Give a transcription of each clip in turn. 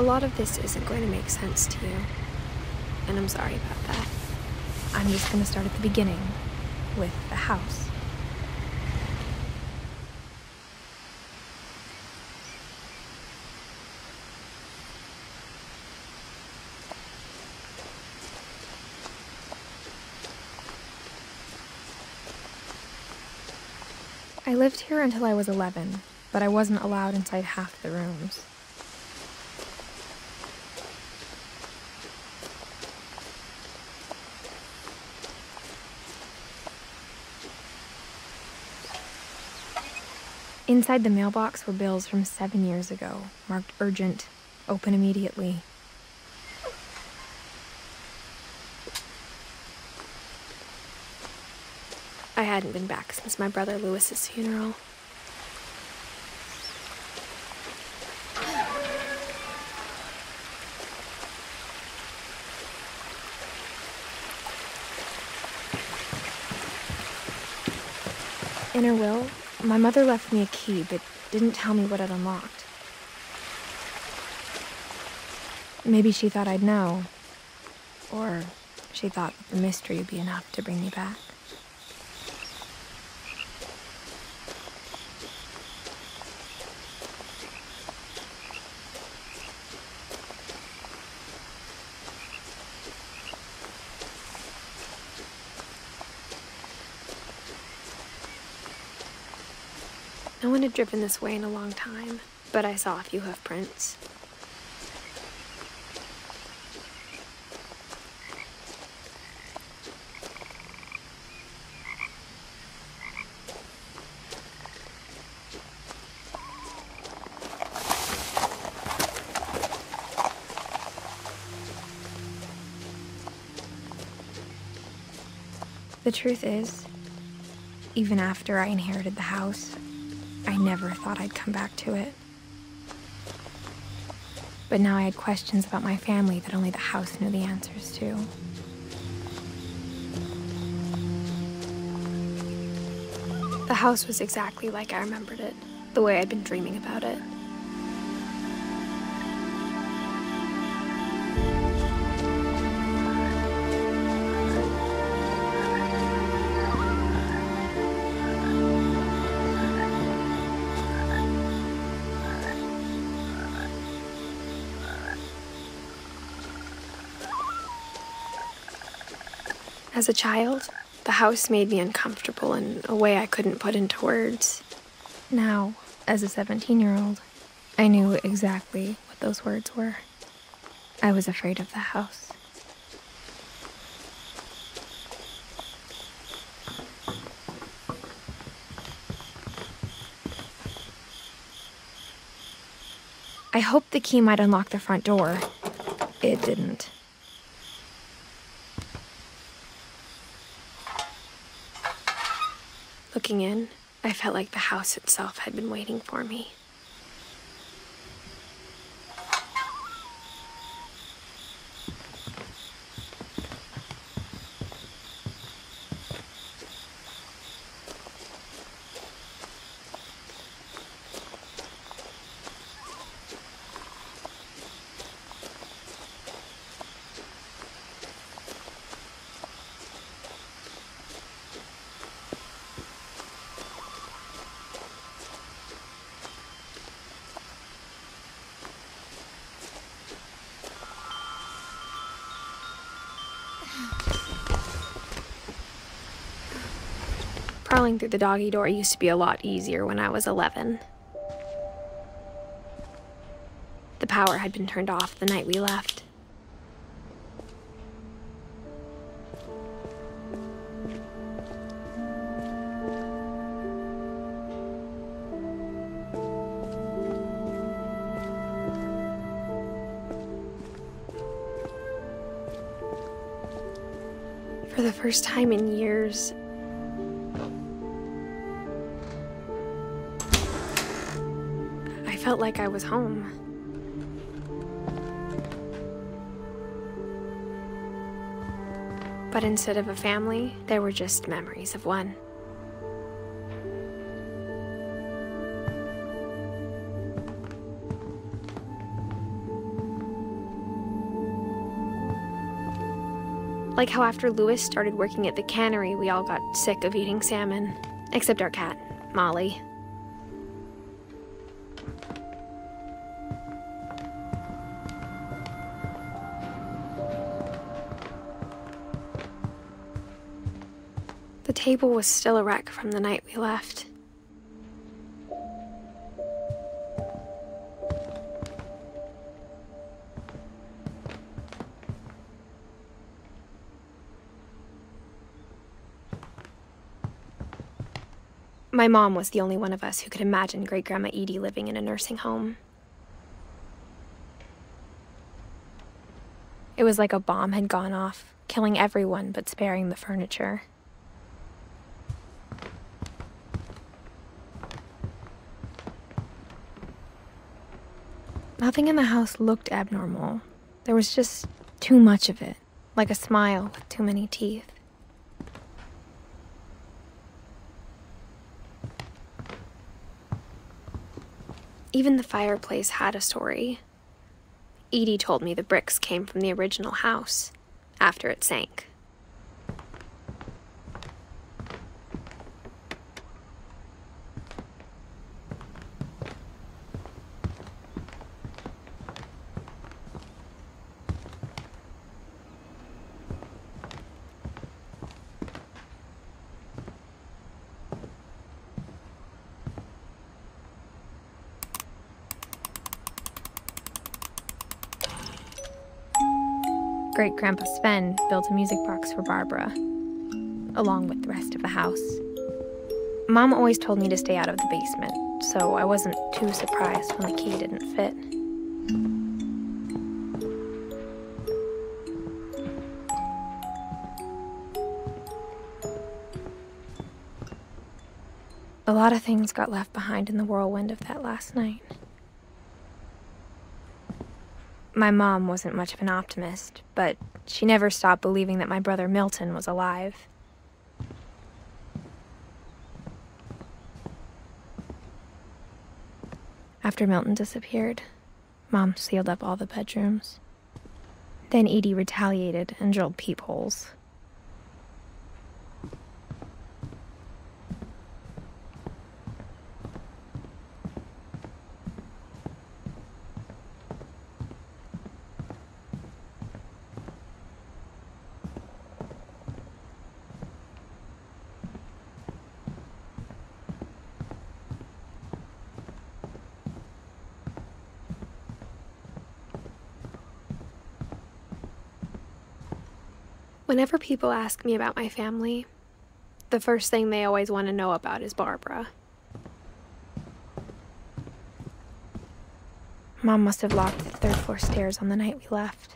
A lot of this isn't going to make sense to you, and I'm sorry about that. I'm just gonna start at the beginning with the house. I lived here until I was 11, but I wasn't allowed inside half the rooms. Inside the mailbox were bills from seven years ago, marked urgent, open immediately. I hadn't been back since my brother Lewis's funeral. In her will, my mother left me a key, but didn't tell me what it unlocked. Maybe she thought I'd know. Or she thought the mystery would be enough to bring me back. One driven this way in a long time, but I saw a few hoof prints. The truth is, even after I inherited the house, I never thought I'd come back to it. But now I had questions about my family that only the house knew the answers to. The house was exactly like I remembered it, the way I'd been dreaming about it. As a child, the house made me uncomfortable in a way I couldn't put into words. Now, as a 17 year old, I knew exactly what those words were. I was afraid of the house. I hoped the key might unlock the front door. It didn't. Looking in, I felt like the house itself had been waiting for me. Crawling through the doggy door used to be a lot easier when I was 11. The power had been turned off the night we left. For the first time in years, felt like I was home. But instead of a family, there were just memories of one. Like how after Lewis started working at the cannery, we all got sick of eating salmon. Except our cat, Molly. Table was still a wreck from the night we left. My mom was the only one of us who could imagine Great Grandma Edie living in a nursing home. It was like a bomb had gone off, killing everyone but sparing the furniture. Nothing in the house looked abnormal. There was just too much of it, like a smile with too many teeth. Even the fireplace had a story. Edie told me the bricks came from the original house after it sank. Great grandpa Sven built a music box for Barbara, along with the rest of the house. Mom always told me to stay out of the basement, so I wasn't too surprised when the key didn't fit. A lot of things got left behind in the whirlwind of that last night. My mom wasn't much of an optimist, but she never stopped believing that my brother Milton was alive. After Milton disappeared, Mom sealed up all the bedrooms. Then Edie retaliated and drilled peepholes. Whenever people ask me about my family, the first thing they always want to know about is Barbara. Mom must have locked the third floor stairs on the night we left.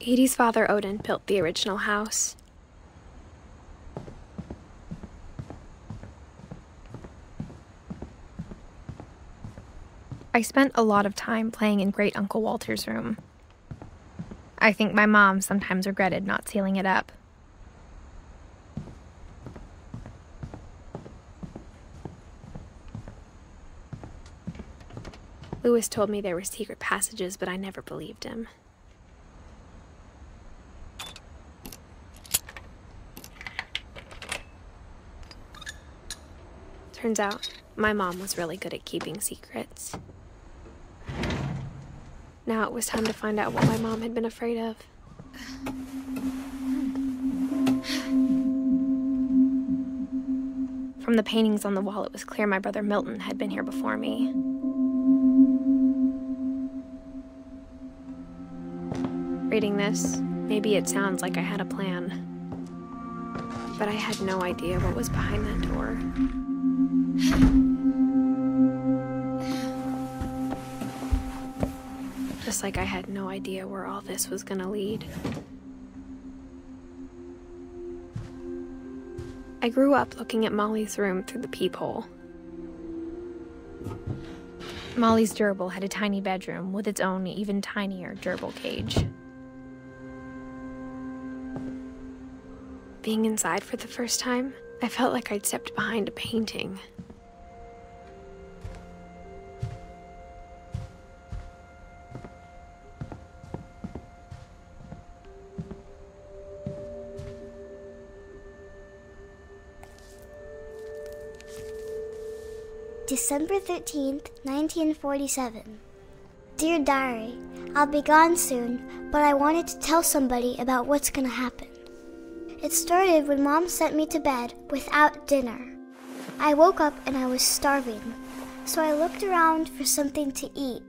Edie's father, Odin, built the original house. I spent a lot of time playing in Great Uncle Walter's room. I think my mom sometimes regretted not sealing it up. Lewis told me there were secret passages, but I never believed him. Turns out, my mom was really good at keeping secrets. Now it was time to find out what my mom had been afraid of. From the paintings on the wall, it was clear my brother Milton had been here before me. Reading this, maybe it sounds like I had a plan. But I had no idea what was behind that door. Just like I had no idea where all this was gonna lead. I grew up looking at Molly's room through the peephole. Molly's gerbil had a tiny bedroom with its own even tinier gerbil cage. Being inside for the first time, I felt like I'd stepped behind a painting. December 13th, 1947. Dear Diary, I'll be gone soon, but I wanted to tell somebody about what's gonna happen. It started when Mom sent me to bed without dinner. I woke up and I was starving, so I looked around for something to eat.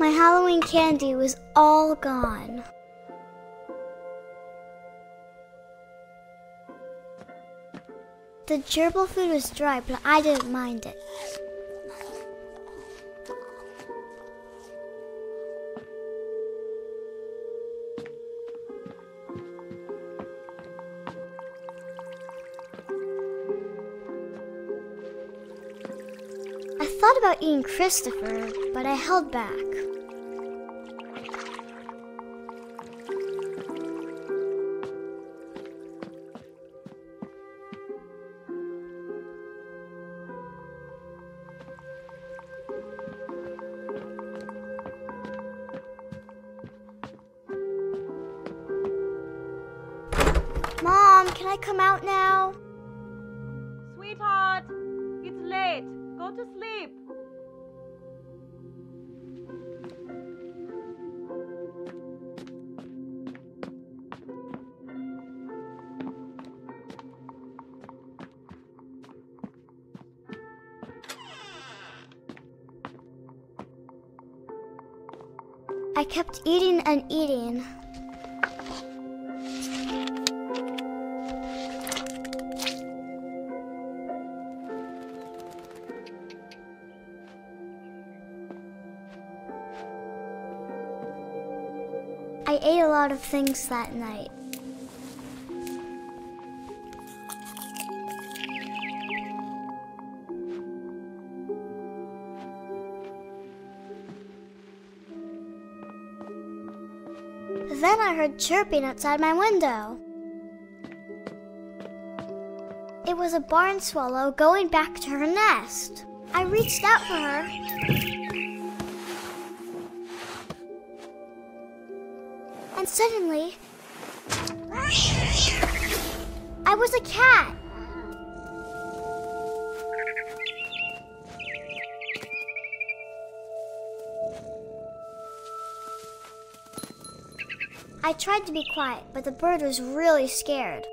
My Halloween candy was all gone. The gerbil food was dry, but I didn't mind it. I thought about eating Christopher, but I held back. Can I come out now? Sweetheart, it's late. Go to sleep. I kept eating and eating. I ate a lot of things that night. Then I heard chirping outside my window. It was a barn swallow going back to her nest. I reached out for her. Suddenly, I was a cat. I tried to be quiet, but the bird was really scared.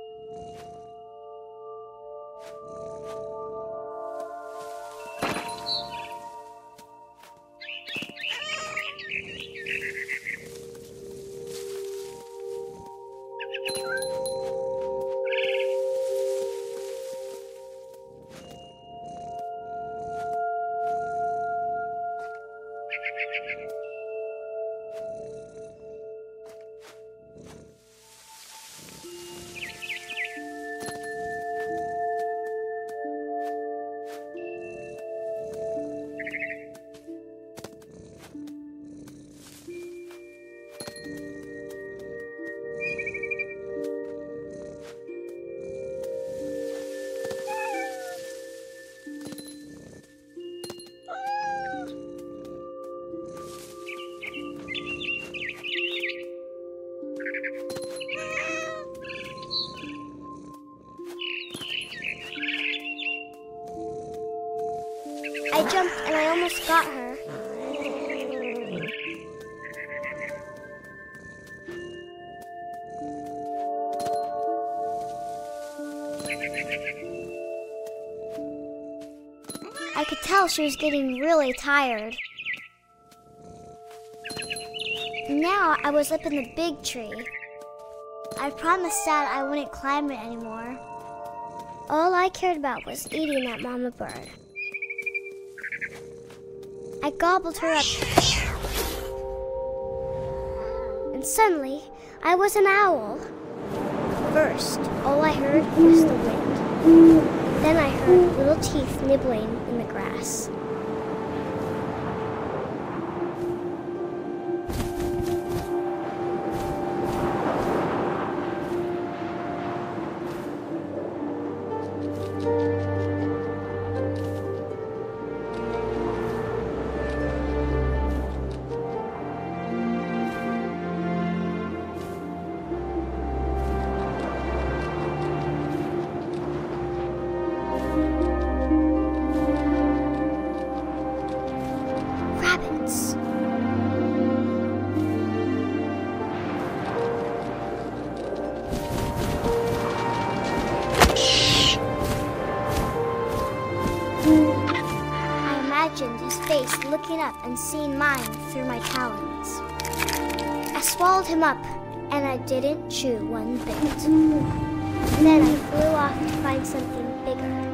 Got her. I could tell she was getting really tired. Now I was up in the big tree. I promised Dad I wouldn't climb it anymore. All I cared about was eating that mama bird. I gobbled her up. And suddenly, I was an owl. First, all I heard was the wind. Then I heard little teeth nibbling in the grass. Face looking up and seeing mine through my talons. I swallowed him up, and I didn't chew one bit. Then I flew off to find something bigger.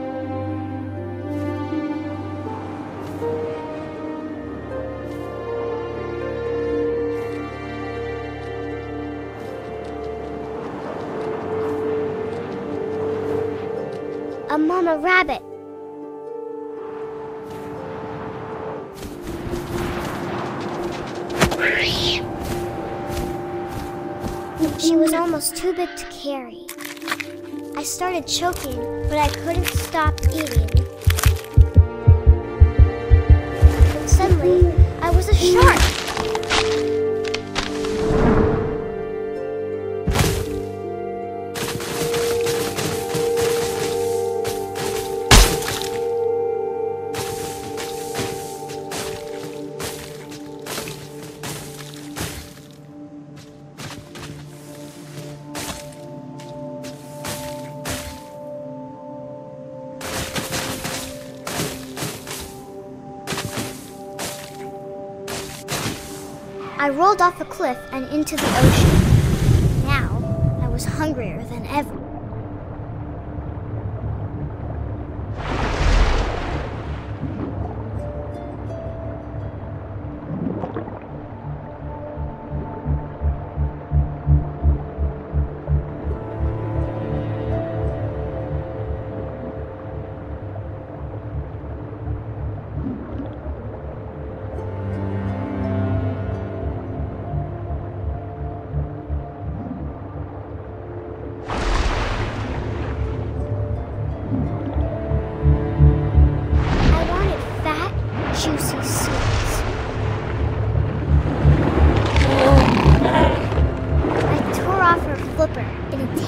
Carry. I started choking, but I couldn't stop and into the ocean.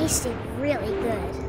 Tasted really good.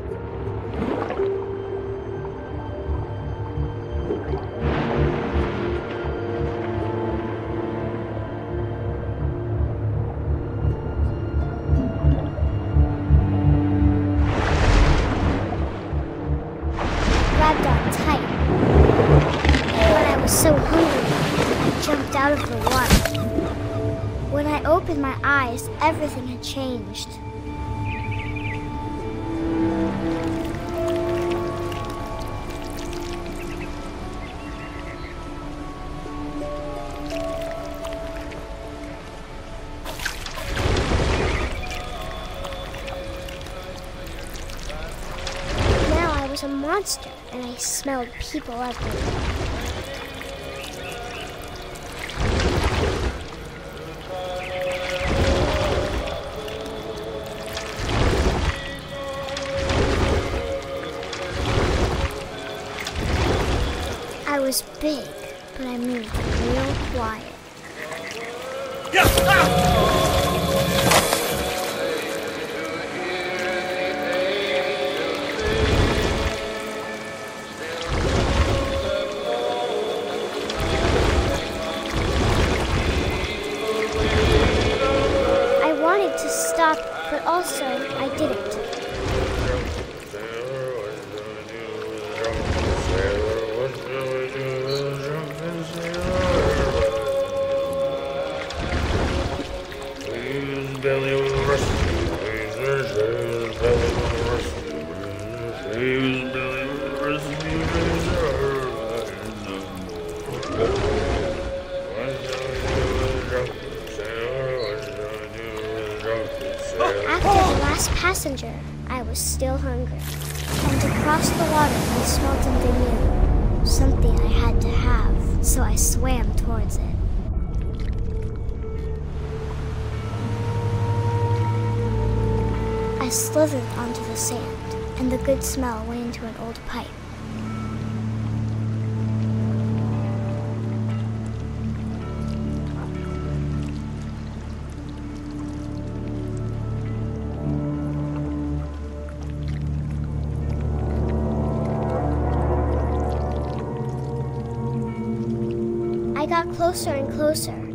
Monster and I smelled people everywhere. Across the water, I smelled something new. Something I had to have, so I swam towards it. I slithered onto the sand, and the good smell went into an old pipe. Closer and closer.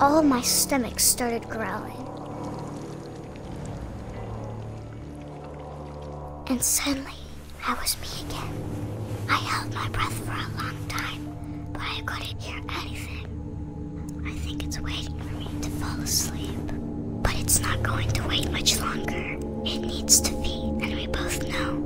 All my stomach started growling. And suddenly, I was me again. I held my breath for a long time, but I couldn't hear anything. I think it's waiting for me to fall asleep. But it's not going to wait much longer. It needs to feed, and we both know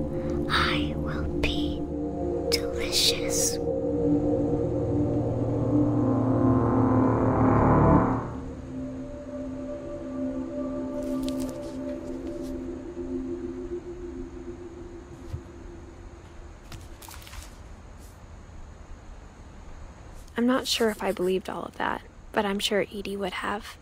not sure if I believed all of that, but I'm sure Edie would have.